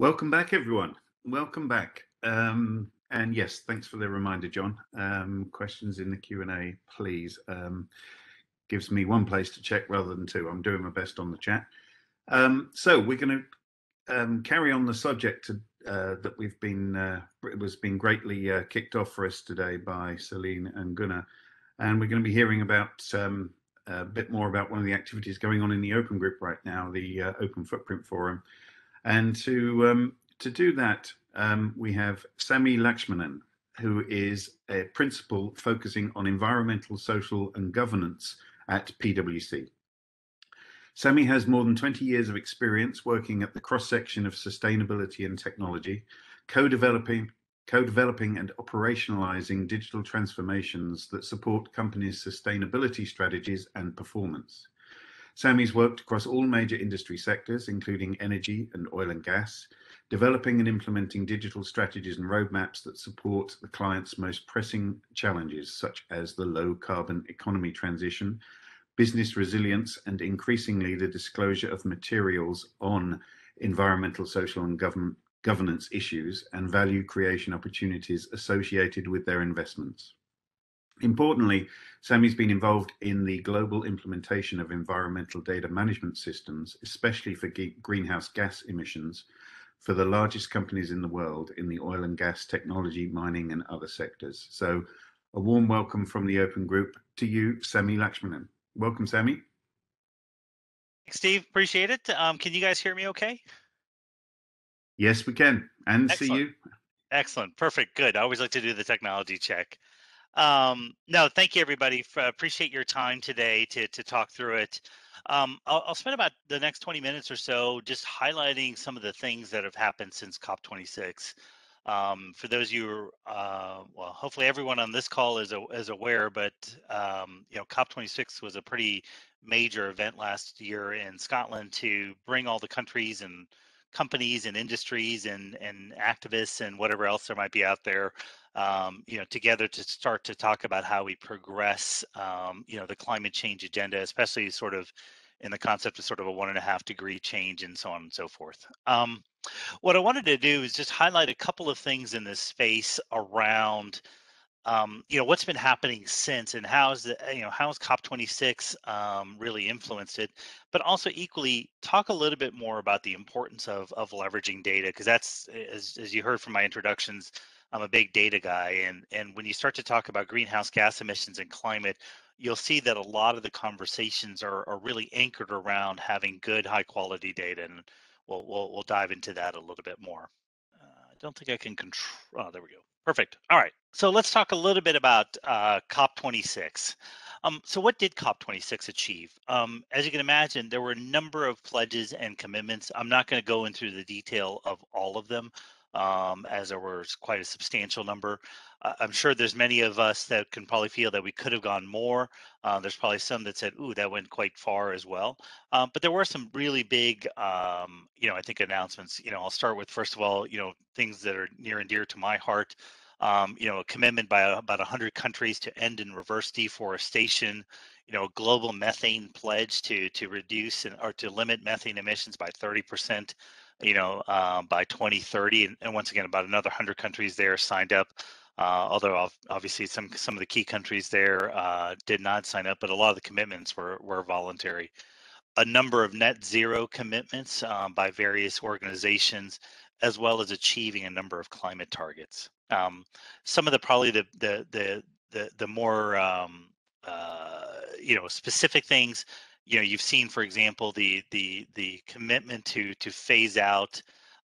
Welcome back, everyone. Welcome back. Um, and yes, thanks for the reminder, John. Um, questions in the Q&A, please. Um, gives me one place to check rather than two. I'm doing my best on the chat. Um, so we're going to um, carry on the subject to, uh, that we've been, uh, it was been greatly uh, kicked off for us today by Celine and Gunnar. And we're going to be hearing about um, a bit more about one of the activities going on in the Open Group right now, the uh, Open Footprint Forum. And to um, to do that, um, we have Sammy Lakshmanan, who is a principal focusing on environmental, social, and governance at PwC. Sammy has more than 20 years of experience working at the cross section of sustainability and technology, co-developing co-developing and operationalizing digital transformations that support companies' sustainability strategies and performance. Sammy's worked across all major industry sectors, including energy and oil and gas, developing and implementing digital strategies and roadmaps that support the client's most pressing challenges, such as the low carbon economy transition, business resilience, and increasingly the disclosure of materials on environmental, social, and government governance issues and value creation opportunities associated with their investments. Importantly, Sammy's been involved in the global implementation of environmental data management systems, especially for greenhouse gas emissions, for the largest companies in the world in the oil and gas, technology, mining, and other sectors. So, a warm welcome from the Open Group to you, Sammy Lakshmanan. Welcome, Sammy. Thanks, Steve. Appreciate it. Um, can you guys hear me okay? Yes, we can. And Excellent. see you. Excellent. Perfect. Good. I always like to do the technology check. Um, no, thank you, everybody. For, appreciate your time today to to talk through it. Um, I'll, I'll, spend about the next 20 minutes or so just highlighting some of the things that have happened since COP26. Um, for those of you, uh, well, hopefully everyone on this call is is aware, but um, you know, COP26 was a pretty major event last year in Scotland to bring all the countries and companies and industries and and activists and whatever else there might be out there um, you know, together to start to talk about how we progress, um, you know, the climate change agenda, especially sort of in the concept of sort of a one and a half degree change and so on and so forth. Um, what I wanted to do is just highlight a couple of things in this space around, um, you know, what's been happening since and how's the, you know, how's COP26 um, really influenced it, but also equally talk a little bit more about the importance of of leveraging data because that's as as you heard from my introductions I'm a big data guy, and and when you start to talk about greenhouse gas emissions and climate, you'll see that a lot of the conversations are are really anchored around having good, high quality data, and we'll we'll we'll dive into that a little bit more. Uh, I don't think I can control. Oh, there we go. Perfect. All right. So let's talk a little bit about uh, COP26. Um, so what did COP26 achieve? Um, as you can imagine, there were a number of pledges and commitments. I'm not going to go into the detail of all of them, um, as there was quite a substantial number. Uh, I'm sure there's many of us that can probably feel that we could have gone more. Uh, there's probably some that said, "Ooh, that went quite far as well." Um, but there were some really big, um, you know, I think announcements. You know, I'll start with first of all, you know, things that are near and dear to my heart. Um, you know, a commitment by about 100 countries to end and reverse deforestation. You know, a global methane pledge to to reduce and, or to limit methane emissions by 30 percent you know, um, by 2030. And, and, once again, about another 100 countries there signed up. Uh, although obviously some some of the key countries there uh, did not sign up, but a lot of the commitments were were voluntary. A number of net zero commitments um, by various organizations, as well as achieving a number of climate targets. Um, some of the probably the the the the, the more um, uh, you know specific things you know you've seen for example the the the commitment to to phase out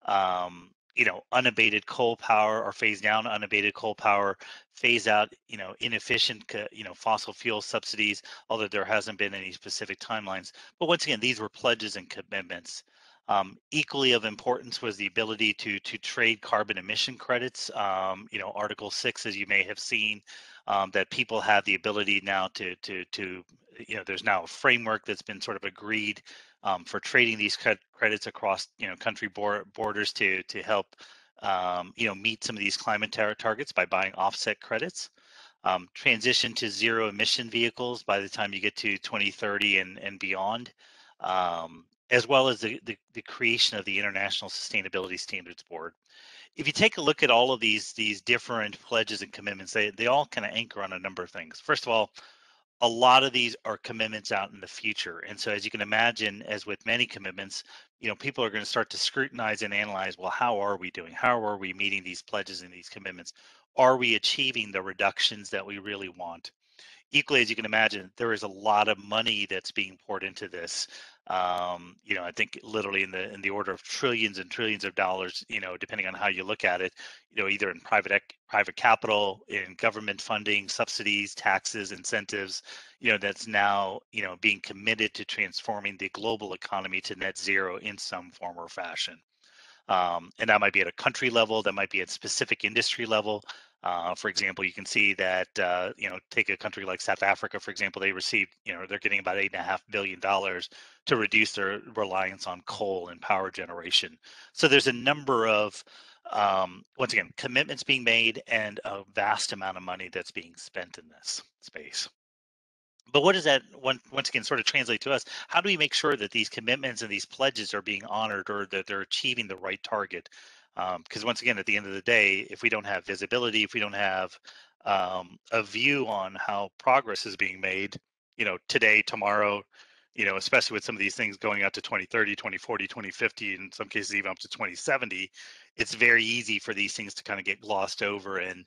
um, you know unabated coal power or phase down unabated coal power phase out you know inefficient you know fossil fuel subsidies although there hasn't been any specific timelines but once again these were pledges and commitments um, equally of importance was the ability to to trade carbon emission credits um, you know article 6 as you may have seen um, that people have the ability now to to to you know there's now a framework that's been sort of agreed um, for trading these credits across you know country borders to to help um, you know meet some of these climate tar- targets by buying offset credits. Um, transition to zero emission vehicles by the time you get to 2030 and and beyond. Um, as well as the, the, the creation of the International Sustainability Standards Board. If you take a look at all of these these different pledges and commitments, they, they all kind of anchor on a number of things. First of all, a lot of these are commitments out in the future. And so as you can imagine, as with many commitments, you know, people are going to start to scrutinize and analyze, well, how are we doing? How are we meeting these pledges and these commitments? Are we achieving the reductions that we really want? equally as you can imagine there is a lot of money that's being poured into this um, you know i think literally in the in the order of trillions and trillions of dollars you know depending on how you look at it you know either in private private capital in government funding subsidies taxes incentives you know that's now you know being committed to transforming the global economy to net zero in some form or fashion. Um, and that might be at a country level that might be at specific industry level uh, for example, you can see that uh, you know take a country like South Africa, for example, they received you know they're getting about eight and a half billion dollars to reduce their reliance on coal and power generation. So there's a number of um, once again commitments being made and a vast amount of money that's being spent in this space. But what does that once again sort of translate to us? How do we make sure that these commitments and these pledges are being honored or that they're achieving the right target? Because um, once again at the end of the day if we don't have visibility if we don't have um, a view on how progress is being made you know today tomorrow you know especially with some of these things going out to 2030 2040 2050 in some cases even up to 2070 it's very easy for these things to kind of get glossed over and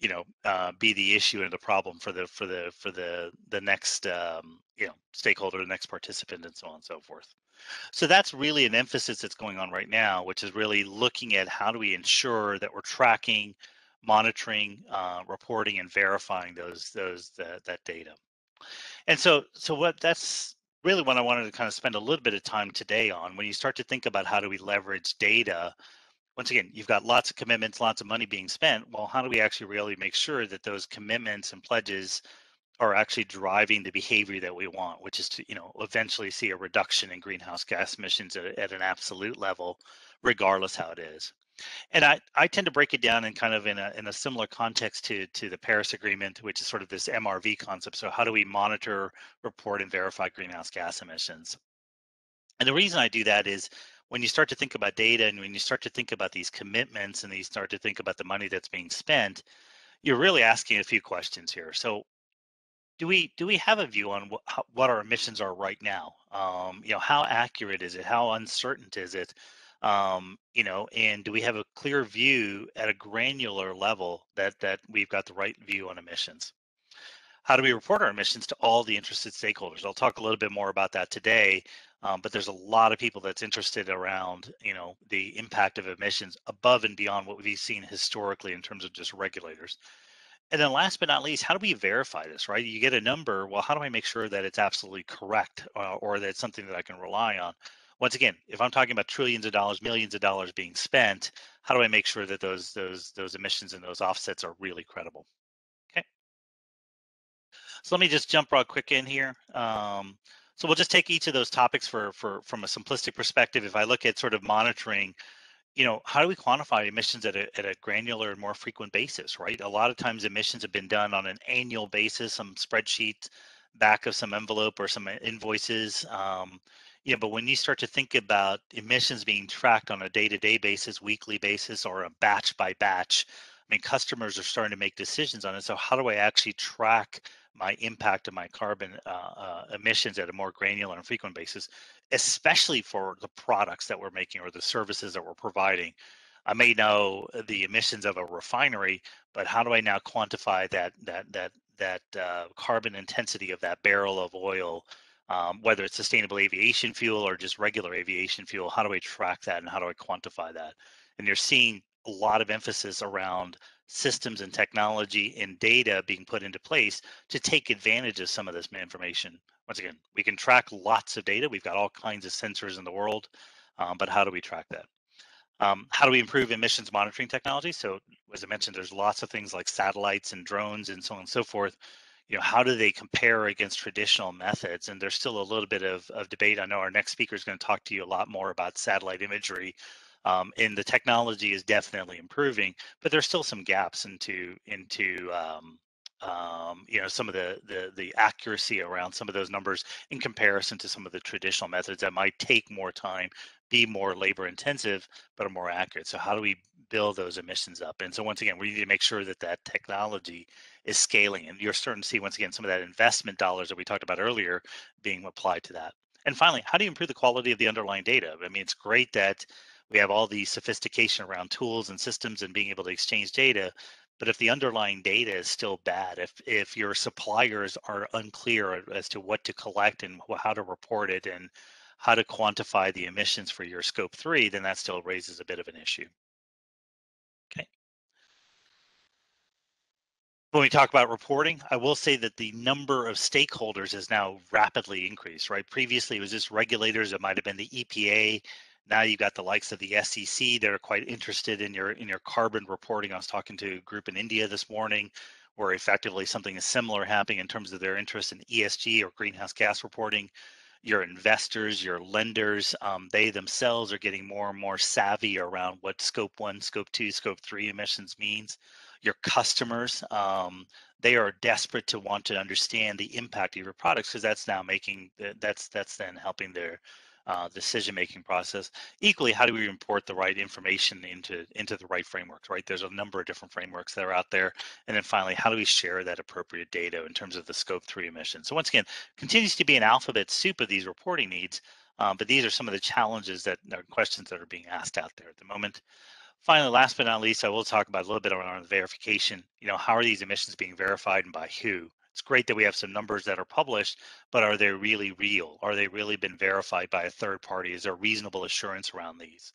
you know uh, be the issue and the problem for the for the for the the next um, you know stakeholder the next participant and so on and so forth so that's really an emphasis that's going on right now, which is really looking at how do we ensure that we're tracking, monitoring, uh, reporting, and verifying those those that, that data. And so so what that's really what I wanted to kind of spend a little bit of time today on. When you start to think about how do we leverage data, once again, you've got lots of commitments, lots of money being spent. Well, how do we actually really make sure that those commitments and pledges are actually driving the behavior that we want, which is to, you know, eventually see a reduction in greenhouse gas emissions at, at an absolute level, regardless how it is. And I, I tend to break it down in kind of in a in a similar context to to the Paris Agreement, which is sort of this MRV concept. So how do we monitor, report, and verify greenhouse gas emissions? And the reason I do that is when you start to think about data and when you start to think about these commitments and you start to think about the money that's being spent, you're really asking a few questions here. So do we do we have a view on what, how, what our emissions are right now? Um, you know, how accurate is it? How uncertain is it? Um, you know, and do we have a clear view at a granular level that that we've got the right view on emissions? How do we report our emissions to all the interested stakeholders? I'll talk a little bit more about that today, um, but there's a lot of people that's interested around, you know, the impact of emissions above and beyond what we've seen historically in terms of just regulators. And then last but not least, how do we verify this, right? You get a number. Well, how do I make sure that it's absolutely correct uh, or that it's something that I can rely on? Once again, if I'm talking about trillions of dollars, millions of dollars being spent, how do I make sure that those those those emissions and those offsets are really credible? Okay. So let me just jump real quick in here. Um, so we'll just take each of those topics for for from a simplistic perspective. If I look at sort of monitoring, you know, how do we quantify emissions at a, at a granular and more frequent basis, right? A lot of times emissions have been done on an annual basis, some spreadsheet back of some envelope or some invoices. Um, yeah, but when you start to think about emissions being tracked on a day-to-day basis, weekly basis, or a batch by batch, I mean, customers are starting to make decisions on it. So how do I actually track my impact of my carbon uh, uh, emissions at a more granular and frequent basis, especially for the products that we're making or the services that we're providing. I may know the emissions of a refinery, but how do I now quantify that that that that uh, carbon intensity of that barrel of oil, um, whether it's sustainable aviation fuel or just regular aviation fuel? How do I track that and how do I quantify that? And you're seeing a lot of emphasis around systems and technology and data being put into place to take advantage of some of this information. Once again, we can track lots of data. We've got all kinds of sensors in the world, um, but how do we track that? Um, how do we improve emissions monitoring technology? So, as I mentioned, there's lots of things like satellites and drones and so on and so forth. You know, how do they compare against traditional methods? And there's still a little bit of, of debate. I know our next speaker is going to talk to you a lot more about satellite imagery um, and the technology is definitely improving, but there's still some gaps into into um, um, you know some of the, the the accuracy around some of those numbers in comparison to some of the traditional methods that might take more time be more labor intensive but are more accurate. So how do we build those emissions up? And so once again we need to make sure that that technology is scaling and you're starting to see once again some of that investment dollars that we talked about earlier being applied to that. And finally how do you improve the quality of the underlying data? I mean it's great that we have all the sophistication around tools and systems and being able to exchange data but if the underlying data is still bad if if your suppliers are unclear as to what to collect and how to report it and how to quantify the emissions for your scope 3 then that still raises a bit of an issue okay when we talk about reporting, I will say that the number of stakeholders has now rapidly increased, right? Previously, it was just regulators. It might have been the EPA, now you've got the likes of the SEC that are quite interested in your in your carbon reporting. I was talking to a group in India this morning where effectively something is similar happening in terms of their interest in ESG or greenhouse gas reporting. Your investors, your lenders, um, they themselves are getting more and more savvy around what scope one, scope two, scope three emissions means. Your customers, um, they are desperate to want to understand the impact of your products because that's now making that's that's then helping their uh, decision making process. Equally, how do we import the right information into into the right frameworks? Right, there's a number of different frameworks that are out there, and then finally, how do we share that appropriate data in terms of the scope three emissions? So once again, continues to be an alphabet soup of these reporting needs, um, but these are some of the challenges that are questions that are being asked out there at the moment. Finally, last but not least, I will talk about a little bit around verification. You know, how are these emissions being verified and by who? It's great that we have some numbers that are published, but are they really real? Are they really been verified by a third party? Is there reasonable assurance around these?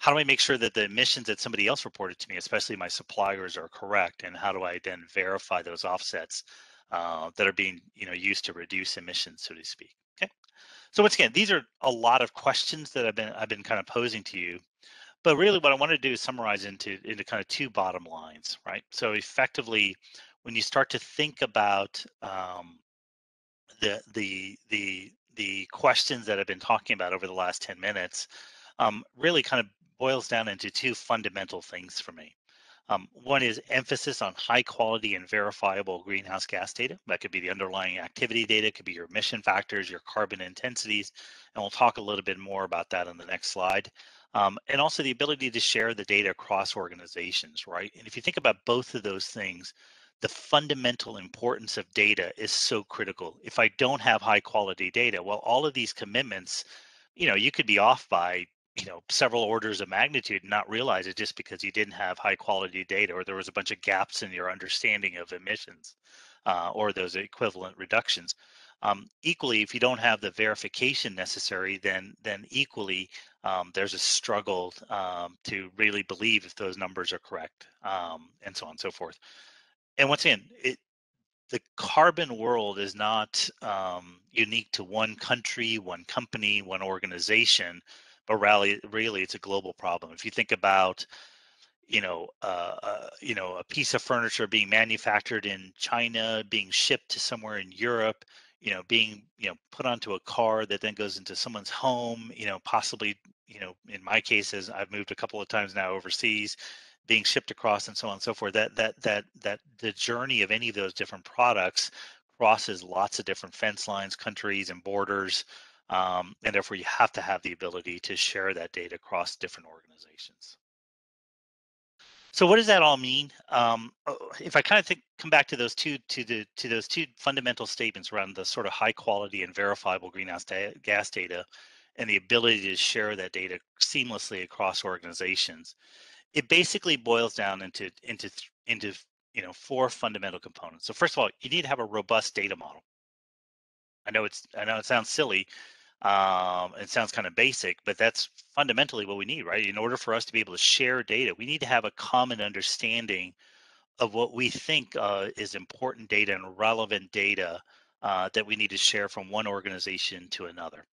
How do I make sure that the emissions that somebody else reported to me, especially my suppliers, are correct? And how do I then verify those offsets uh, that are being you know used to reduce emissions, so to speak? Okay. So once again, these are a lot of questions that I've been I've been kind of posing to you. But really what I want to do is summarize into into kind of two bottom lines, right? So effectively, when you start to think about um, the the the the questions that I've been talking about over the last 10 minutes um, really kind of boils down into two fundamental things for me. Um, one is emphasis on high quality and verifiable greenhouse gas data. That could be the underlying activity data, could be your emission factors, your carbon intensities, and we'll talk a little bit more about that on the next slide. Um, and also the ability to share the data across organizations, right? And if you think about both of those things, the fundamental importance of data is so critical. If I don't have high quality data, well, all of these commitments, you know, you could be off by, you know, several orders of magnitude and not realize it just because you didn't have high quality data or there was a bunch of gaps in your understanding of emissions uh, or those equivalent reductions. Um, equally, if you don't have the verification necessary, then then equally um, there's a struggle um, to really believe if those numbers are correct, um, and so on and so forth and once again, it, the carbon world is not um, unique to one country, one company, one organization, but really, really, it's a global problem. If you think about, you know, uh, uh, you know, a piece of furniture being manufactured in China, being shipped to somewhere in Europe, you know, being you know put onto a car that then goes into someone's home, you know, possibly, you know, in my cases, I've moved a couple of times now overseas being shipped across and so on and so forth that that that that the journey of any of those different products crosses lots of different fence lines countries and borders um, and therefore you have to have the ability to share that data across different organizations. So what does that all mean? Um, uh, if i kind of think come back to those two to the to those two fundamental statements around the sort of high quality and verifiable greenhouse da- gas data and the ability to share that data seamlessly across organizations it basically boils down into into into you know four fundamental components. So first of all, you need to have a robust data model. I know it's I know it sounds silly, um, it sounds kind of basic, but that's fundamentally what we need, right? In order for us to be able to share data, we need to have a common understanding of what we think uh, is important data and relevant data uh, that we need to share from one organization to another.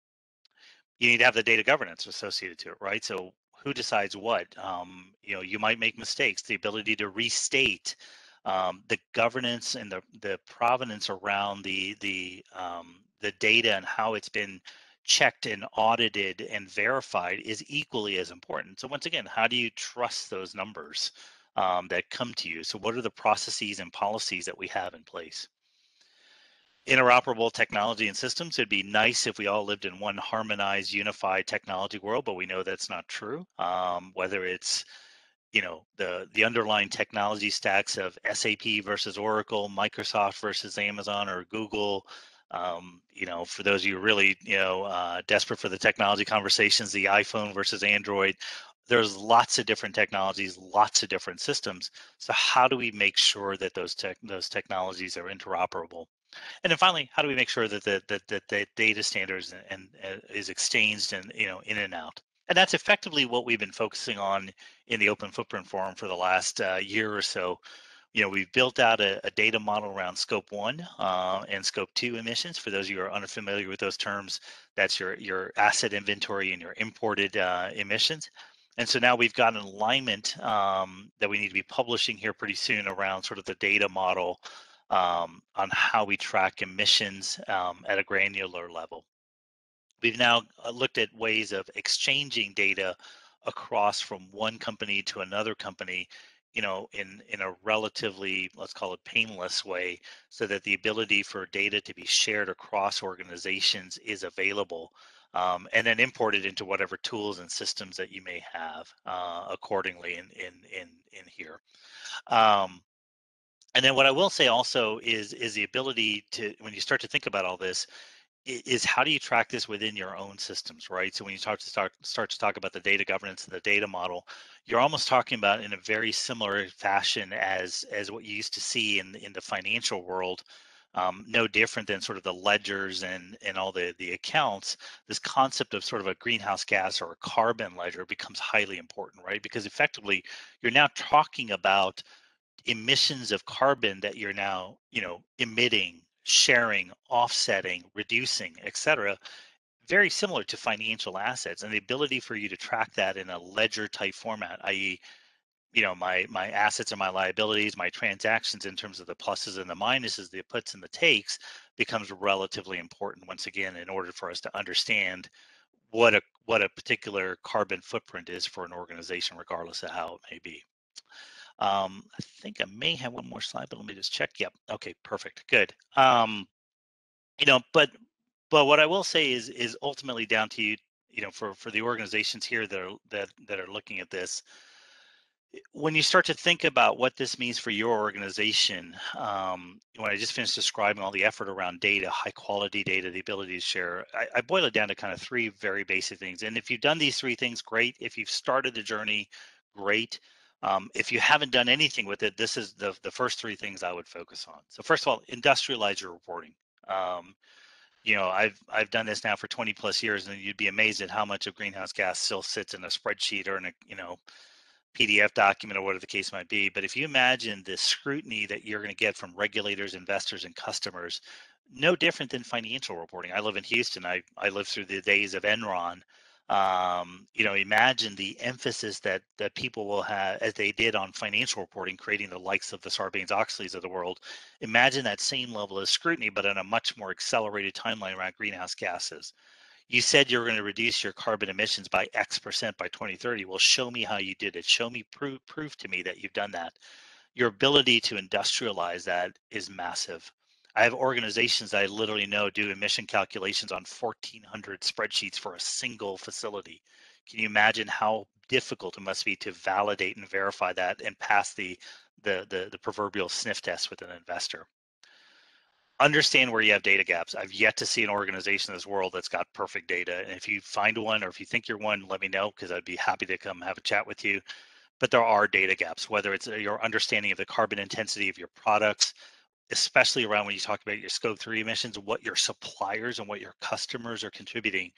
You need to have the data governance associated to it, right? So who decides what. Um, you know, you might make mistakes. The ability to restate um, the governance and the the provenance around the the um, the data and how it's been checked and audited and verified is equally as important. So once again, how do you trust those numbers? um, that come to you. So, what are the processes and policies that we have in place? Interoperable technology and systems. It'd be nice if we all lived in one harmonized, unified technology world, but we know that's not true. Um, whether it's you know the the underlying technology stacks of SAP versus Oracle, Microsoft versus Amazon or Google. Um, you know, for those of you really you know uh, desperate for the technology conversations, the iPhone versus Android. There's lots of different technologies, lots of different systems. So how do we make sure that those tech those technologies are interoperable? And then finally, how do we make sure that the that, the data standards and, and is exchanged and you know in and out? And that's effectively what we've been focusing on in the Open Footprint Forum for the last uh, year or so. You know, we've built out a, a data model around Scope One uh, and Scope Two emissions. For those of you who are unfamiliar with those terms, that's your your asset inventory and your imported uh, emissions. And so now we've got an alignment um, that we need to be publishing here pretty soon around sort of the data model um, on how we track emissions um, at a granular level. We've now uh, looked at ways of exchanging data across from one company to another company you know in in a relatively let's call it painless way so that the ability for data to be shared across organizations is available um, and then imported into whatever tools and systems that you may have uh, accordingly in in in in here um, and then what I will say also is is the ability to when you start to think about all this is how do you track this within your own systems, right? So when you start to start start to talk about the data governance and the data model, you're almost talking about in a very similar fashion as as what you used to see in in the financial world. Um, no different than sort of the ledgers and and all the the accounts. This concept of sort of a greenhouse gas or a carbon ledger becomes highly important, right? Because effectively, you're now talking about emissions of carbon that you're now you know emitting sharing offsetting reducing etc very similar to financial assets and the ability for you to track that in a ledger type format i.e you know my my assets and my liabilities my transactions in terms of the pluses and the minuses the puts and the takes becomes relatively important once again in order for us to understand what a what a particular carbon footprint is for an organization regardless of how it may be um, I think I may have one more slide, but let me just check. Yep. Okay. Perfect. Good. Um, you know, but but what I will say is is ultimately down to you. You know, for for the organizations here that are that that are looking at this, when you start to think about what this means for your organization, um, when I just finished describing all the effort around data, high quality data, the ability to share, I, I, boil it down to kind of three very basic things. And if you've done these three things, great. If you've started the journey, great. Um, if you haven't done anything with it, this is the, the first three things I would focus on. So first of all, industrialize your reporting. Um, you know, I've I've done this now for 20 plus years, and you'd be amazed at how much of greenhouse gas still sits in a spreadsheet or in a you know PDF document or whatever the case might be. But if you imagine the scrutiny that you're going to get from regulators, investors, and customers, no different than financial reporting. I live in Houston. I I lived through the days of Enron um, you know, imagine the emphasis that that people will have as they did on financial reporting, creating the likes of the Sarbanes Oxleys of the world. Imagine that same level of scrutiny, but on a much more accelerated timeline around greenhouse gases. You said you were going to reduce your carbon emissions by X percent by 2030. Well, show me how you did it. Show me prove prove to me that you've done that. Your ability to industrialize that is massive. I have organizations I literally know do emission calculations on 1,400 spreadsheets for a single facility. Can you imagine how difficult it must be to validate and verify that and pass the the the, the proverbial sniff test with an investor? Understand where you have data gaps. I've yet to see an organization in this world that's got perfect data. And if you find one or if you think you're one, let me know because I'd be happy to come have a chat with you. But there are data gaps, whether it's uh, your understanding of the carbon intensity of your products, especially around when you talk about your scope three emissions, what your suppliers and what your customers are contributing.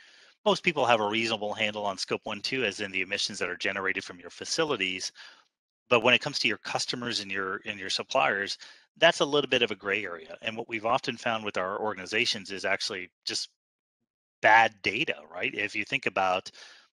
Most people have a reasonable handle on scope one, two, as in the emissions that are generated from your facilities. But when it comes to your customers and your and your suppliers, that's a little bit of a gray area. And what we've often found with our organizations is actually just bad data, right? If you think about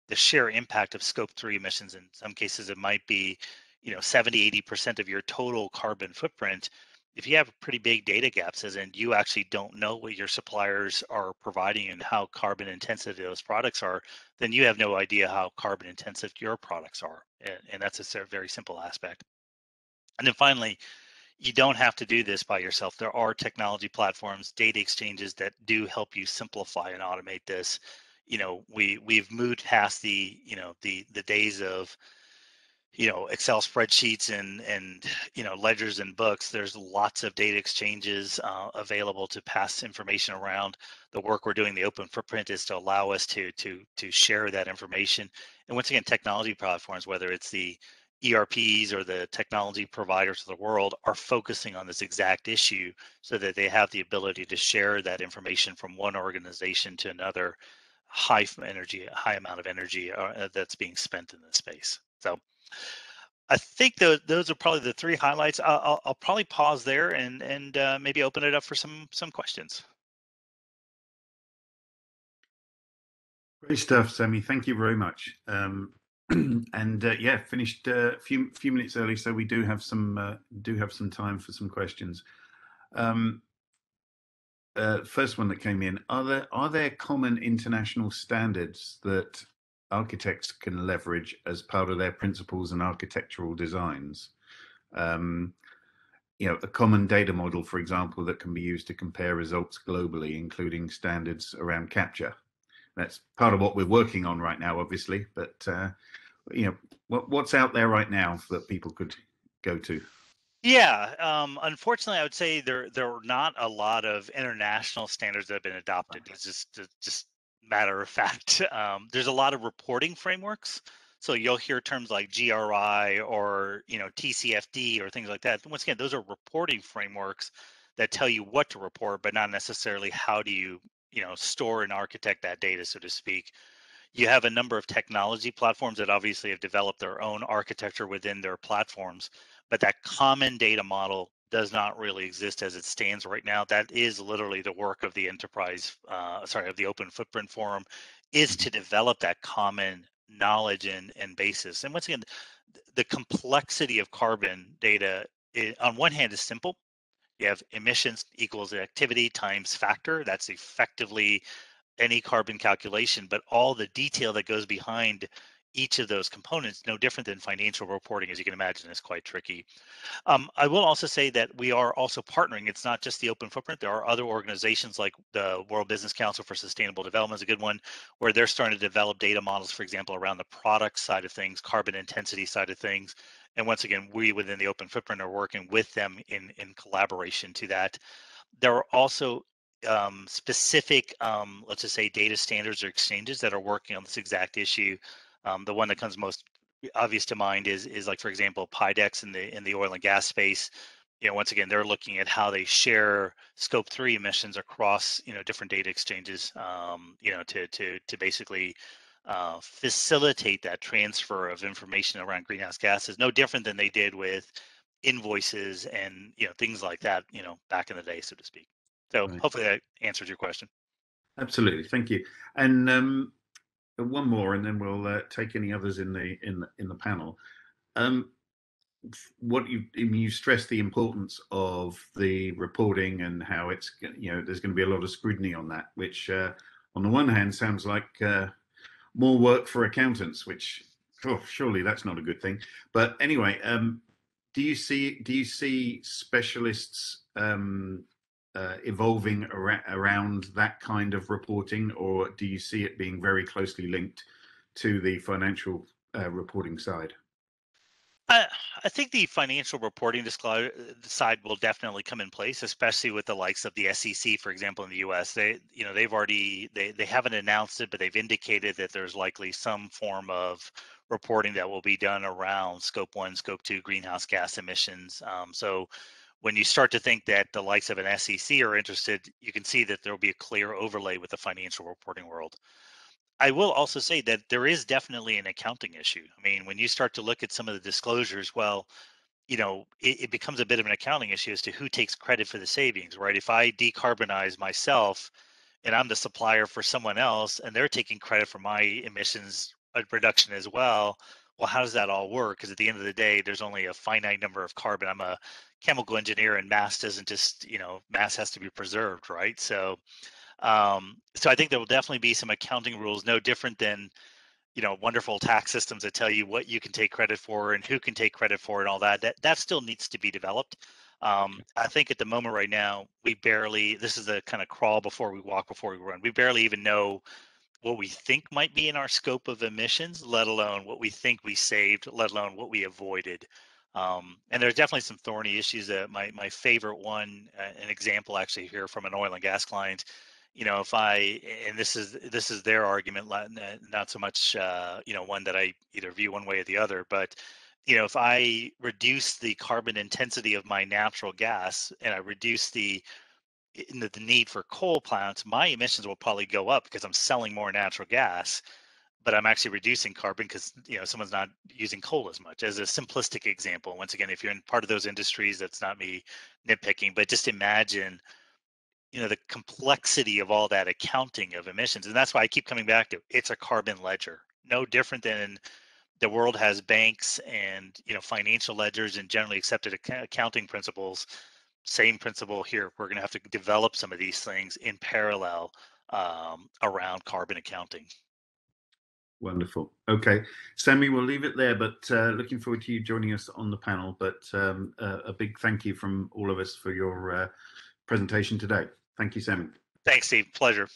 the sheer impact of scope three emissions, in some cases it might be, you know, 70, 80% of your total carbon footprint if you have pretty big data gaps as in you actually don't know what your suppliers are providing and how carbon intensive those products are then you have no idea how carbon intensive your products are and, and that's a very simple aspect And then finally, you don't have to do this by yourself. There are technology platforms, data exchanges that do help you simplify and automate this. You know, we we've moved past the you know the the days of you know excel spreadsheets and and you know ledgers and books there's lots of data exchanges uh, available to pass information around. The work we're doing the open footprint is to allow us to to to share that information. And once again technology platforms whether it's the erps or the technology providers of the world are focusing on this exact issue so that they have the ability to share that information from one organization to another. High energy high amount of energy uh, that's being spent in this space. So I think those those are probably the three highlights. I'll, I'll, probably pause there and and uh, maybe open it up for some some questions. Great stuff, Sammy. Thank you very much. Um, and uh, yeah, finished a uh, few few minutes early, so we do have some uh, do have some time for some questions. Um, uh, first one that came in: Are there are there common international standards that architects can leverage as part of their principles and architectural designs. Um, you know, a common data model, for example, that can be used to compare results globally, including standards around capture. That's part of what we're working on right now, obviously. But uh, you know, what, what's out there right now that people could go to? Yeah, um, unfortunately, I would say there there are not a lot of international standards that have been adopted. It's just just matter of fact. Um, there's a lot of reporting frameworks. So you'll hear terms like GRI or you know TCFD or things like that. Once again, those are reporting frameworks that tell you what to report, but not necessarily how do you you know store and architect that data, so to speak. You have a number of technology platforms that obviously have developed their own architecture within their platforms, but that common data model does not really exist as it stands right now. That is literally the work of the enterprise, uh, sorry, of the Open Footprint Forum, is mm-hmm. to develop that common knowledge and, and basis. And once again, the complexity of carbon data, it, on one hand, is simple. You have emissions equals activity times factor. That's effectively any carbon calculation, but all the detail that goes behind each of those components, no different than financial reporting, as you can imagine, is quite tricky. Um, I will also say that we are also partnering. It's not just the Open Footprint. There are other organizations like the World Business Council for Sustainable Development is a good one, where they're starting to develop data models, for example, around the product side of things, carbon intensity side of things. And once again, we within the Open Footprint are working with them in, in collaboration to that. There are also um, specific, um, let's just say, data standards or exchanges that are working on this exact issue. Um, the one that comes most obvious to mind is is like for example PIDX in the in the oil and gas space. You know, once again, they're looking at how they share scope three emissions across you know different data exchanges. Um, you know, to to to basically uh, facilitate that transfer of information around greenhouse gases. No different than they did with invoices and you know things like that. You know, back in the day, so to speak. So right. hopefully that answers your question. Absolutely, thank you. And um, one more, and then we'll uh, take any others in the in the, in the panel. Um, what you you stress the importance of the reporting and how it's you know there's going to be a lot of scrutiny on that, which uh, on the one hand sounds like uh, more work for accountants, which oh, surely that's not a good thing. But anyway, um, do you see do you see specialists um, uh, evolving ar- around that kind of reporting, or do you see it being very closely linked to the financial uh, reporting side? I, I think the financial reporting disclosure side will definitely come in place, especially with the likes of the SEC, for example, in the U.S. They, you know, they've already they they haven't announced it, but they've indicated that there's likely some form of reporting that will be done around Scope One, Scope Two greenhouse gas emissions. Um, so when you start to think that the likes of an SEC are interested, you can see that there will be a clear overlay with the financial reporting world. I will also say that there is definitely an accounting issue. I mean, when you start to look at some of the disclosures, well, you know, it, it, becomes a bit of an accounting issue as to who takes credit for the savings, right? If I decarbonize myself and I'm the supplier for someone else and they're taking credit for my emissions uh, reduction as well, well, how does that all work? Because at the end of the day, there's only a finite number of carbon. I'm a chemical engineer, and mass doesn't just, you know, mass has to be preserved, right? So, um, so I think there will definitely be some accounting rules, no different than, you know wonderful tax systems that tell you what you can take credit for and who can take credit for and all that that that still needs to be developed. Um, i think at the moment right now we barely this is the kind of crawl before we walk before we run. We barely even know what we think might be in our scope of emissions let alone what we think we saved let alone what we avoided um, and there's definitely some thorny issues that my my favorite one uh, an example actually here from an oil and gas client you know if i and this is this is their argument not so much uh, you know one that i either view one way or the other but you know if i reduce the carbon intensity of my natural gas and i reduce the the, the need for coal plants my emissions will probably go up because i'm selling more natural gas but i'm actually reducing carbon because you know someone's not using coal as much as a simplistic example. Once again if you're in part of those industries that's not me nitpicking but just imagine you know the complexity of all that accounting of emissions and that's why i keep coming back to it's a carbon ledger. No different than the world has banks and you know financial ledgers and generally accepted accounting principles. Same principle here we're going to have to develop some of these things in parallel um, around carbon accounting wonderful okay sammy we'll leave it there but uh, looking forward to you joining us on the panel but um, uh, a big thank you from all of us for your uh, presentation today Thank you, Sammy. Thanks, Steve. Pleasure.